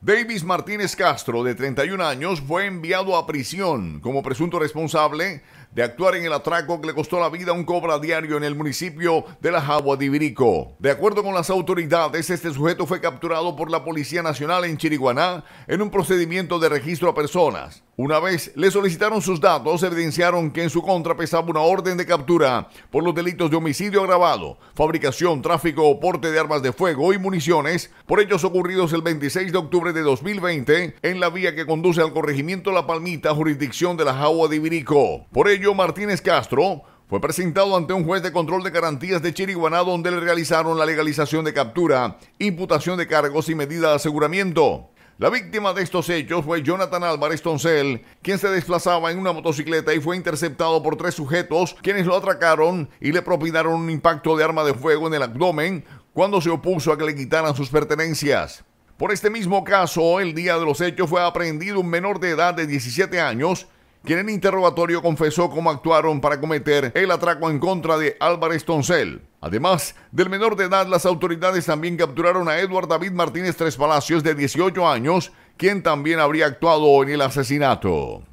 Davis Martínez Castro, de 31 años, fue enviado a prisión como presunto responsable de actuar en el atraco que le costó la vida a un cobra diario en el municipio de La Jagua de Ibirico. De acuerdo con las autoridades, este sujeto fue capturado por la Policía Nacional en Chiriguaná en un procedimiento de registro a personas. Una vez le solicitaron sus datos, evidenciaron que en su contra pesaba una orden de captura por los delitos de homicidio agravado, fabricación, tráfico o porte de armas de fuego y municiones por hechos ocurridos el 26 de octubre de 2020 en la vía que conduce al corregimiento La Palmita, jurisdicción de la Jagua de Ibirico. Por ello, Martínez Castro fue presentado ante un juez de control de garantías de Chiriguaná donde le realizaron la legalización de captura, imputación de cargos y medida de aseguramiento. La víctima de estos hechos fue Jonathan Álvarez Toncel, quien se desplazaba en una motocicleta y fue interceptado por tres sujetos quienes lo atracaron y le propinaron un impacto de arma de fuego en el abdomen cuando se opuso a que le quitaran sus pertenencias. Por este mismo caso, el día de los hechos fue aprehendido un menor de edad de 17 años, quien en interrogatorio confesó cómo actuaron para cometer el atraco en contra de Álvarez Toncel. Además del menor de edad, las autoridades también capturaron a Edward David Martínez Tres Palacios, de 18 años, quien también habría actuado en el asesinato.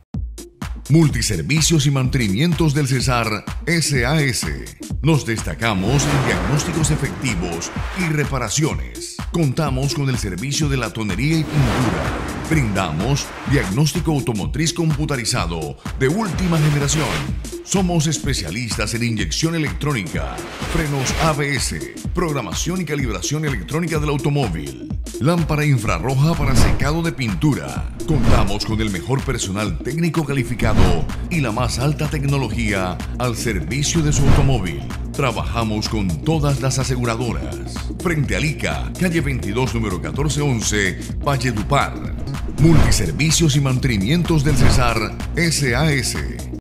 Multiservicios y mantenimientos del Cesar SAS. Nos destacamos en diagnósticos efectivos y reparaciones. Contamos con el servicio de la tonería y pintura Brindamos diagnóstico automotriz computarizado de última generación. Somos especialistas en inyección electrónica, frenos ABS, programación y calibración electrónica del automóvil, lámpara infrarroja para secado de pintura. Contamos con el mejor personal técnico calificado y la más alta tecnología al servicio de su automóvil. Trabajamos con todas las aseguradoras. Frente a ICA, calle 22, número 1411, Valle Dupar. Multiservicios y mantenimientos del Cesar SAS.